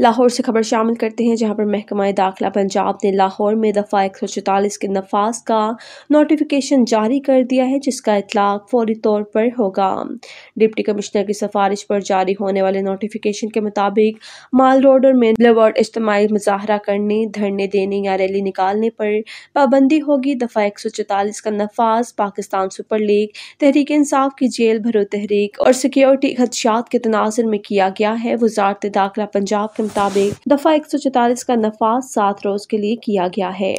लाहौर से खबर शामिल करते हैं, जहाँ पर महकमा दाखिला पंजाब ने लाहौर में दफ़ा एक सौ चौतालीस के नफाज का नोटिफिकेशन जारी कर दिया है, जिसका इतलाक फौरी तौर पर होगा। डिप्टी कमिश्नर की सिफारिश पर जारी होने वाले नोटिफिकेशन के मुताबिक माल रोड और मेन ब्लेवर्ड इज्तमाही मुजाहरा करने, धरने देने या रैली निकालने पर पाबंदी होगी। दफ़ा एक सौ चौतालीस का नफाज पाकिस्तान सुपर लीग तहरीक इंसाफ की जेल भरो तहरीक और सिक्योरिटी खदशात के तनाजर में किया गया है। वजारत दाखिला पंजाब के मुताबिक दफ़ा एक सौ चौतालीस का नफाज सात रोज के लिए किया गया है।